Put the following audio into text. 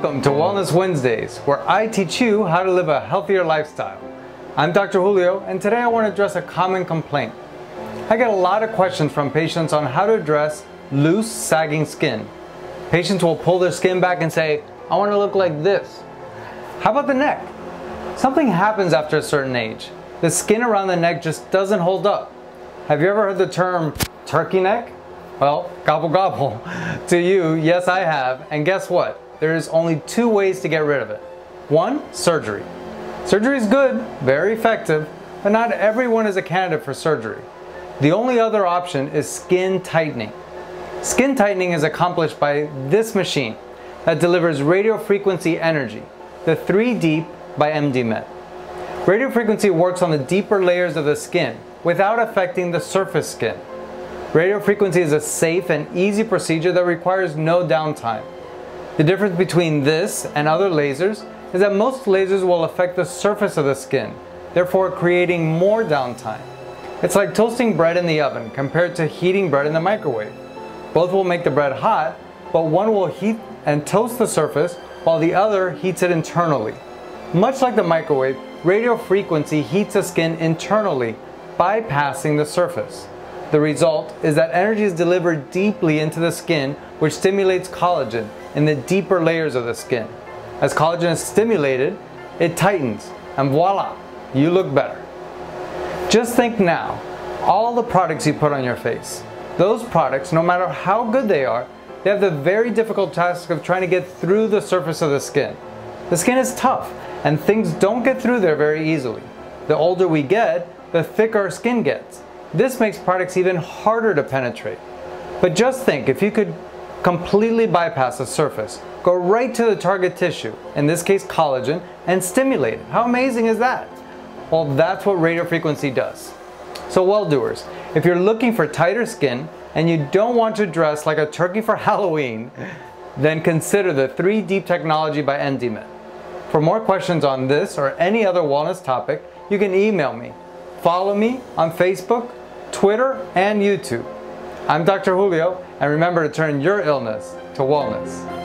Welcome to Wellness Wednesdays, where I teach you how to live a healthier lifestyle. I'm Dr. Julio, and today I want to address a common complaint. I get a lot of questions from patients on how to address loose, sagging skin. Patients will pull their skin back and say, I want to look like this. How about the neck? Something happens after a certain age. The skin around the neck just doesn't hold up. Have you ever heard the term turkey neck? Well, gobble gobble. to you, yes I have, and guess what? There is only two ways to get rid of it. One, surgery. Surgery is good, very effective, but not everyone is a candidate for surgery. The only other option is skin tightening. Skin tightening is accomplished by this machine that delivers radio frequency energy, the 3Deep by EndyMed. Radio frequency works on the deeper layers of the skin without affecting the surface skin. Radio frequency is a safe and easy procedure that requires no downtime. The difference between this and other lasers is that most lasers will affect the surface of the skin, therefore creating more downtime. It's like toasting bread in the oven compared to heating bread in the microwave. Both will make the bread hot, but one will heat and toast the surface while the other heats it internally. Much like the microwave, radio frequency heats the skin internally, bypassing the surface. The result is that energy is delivered deeply into the skin, which stimulates collagen, in the deeper layers of the skin. As collagen is stimulated, it tightens, and voila, you look better. Just think now, all the products you put on your face. Those products, no matter how good they are, they have the very difficult task of trying to get through the surface of the skin. The skin is tough, and things don't get through there very easily. The older we get, the thicker our skin gets. This makes products even harder to penetrate. But just think, if you could completely bypass the surface, go right to the target tissue, in this case collagen, and stimulate it. How amazing is that? Well, that's what radio frequency does. So well doers, if you're looking for tighter skin and you don't want to dress like a turkey for Halloween, then consider the 3Deep technology by EndyMed. For more questions on this or any other wellness topic, you can email me. Follow me on Facebook, Twitter, and YouTube. I'm Dr. Julio, and remember to turn your illness to wellness.